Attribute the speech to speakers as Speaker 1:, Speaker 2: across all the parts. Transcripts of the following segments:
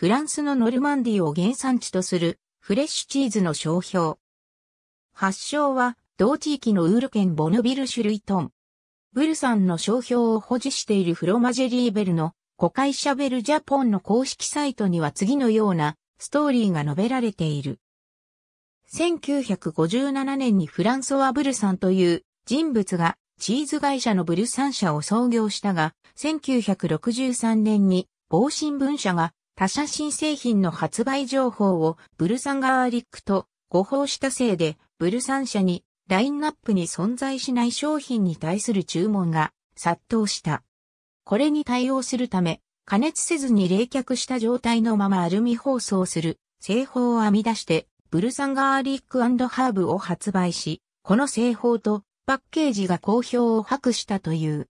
Speaker 1: フランスのノルマンディを原産地とするフレッシュチーズの商標。発祥は同地域のウール県ボヌビルシュルイトン。ブルさんの商標を保持しているフロマジェリーベルの子会社ベルジャポンの公式サイトには次のようなストーリーが述べられている。1957年にフランソワ・ブルサンという人物がチーズ会社のブルサン社を創業したが、1963年に某新聞社が他社新製品の発売情報をブルサンガーリックと誤報したせいで、ブルサン社にラインナップに存在しない商品に対する注文が殺到した。これに対応するため、加熱せずに冷却した状態のままアルミ包装する製法を編み出してブルサンガーリックハーブを発売し、この製法とパッケージが好評を博したという。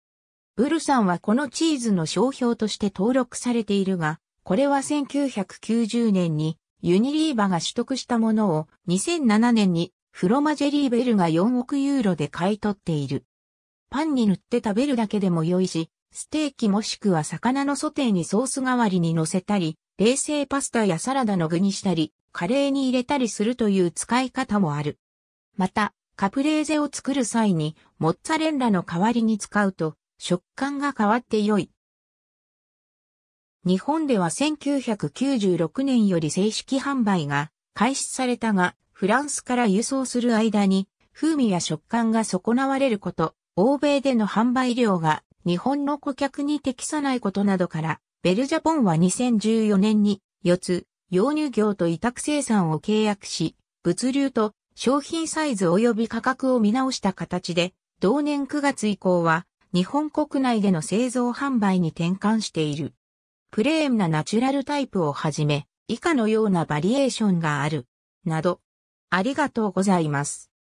Speaker 1: ブルサンはこのチーズの商標として登録されているが、これは1990年にユニリーバが取得したものを2007年にフロマジェリーベルが4億ユーロで買い取っている。パンに塗って食べるだけでも良いし、ステーキもしくは魚のソテーにソース代わりに乗せたり、冷製パスタやサラダの具にしたり、カレーに入れたりするという使い方もある。また、カプレーゼを作る際に、モッツァレンラの代わりに使うと、食感が変わって良い。日本では1996年より正式販売が開始されたが、フランスから輸送する間に、風味や食感が損なわれること、欧米での販売量が日本の顧客に適さないことなどから、ベルジャポンは2014年に、四つ、養乳業と委託生産を契約し、物流と商品サイズ及び価格を見直した形で、同年9月以降は、日本国内での製造販売に転換している。プレーンなナチュラルタイプをはじめ、以下のようなバリエーションがある。など。ありがとうございます。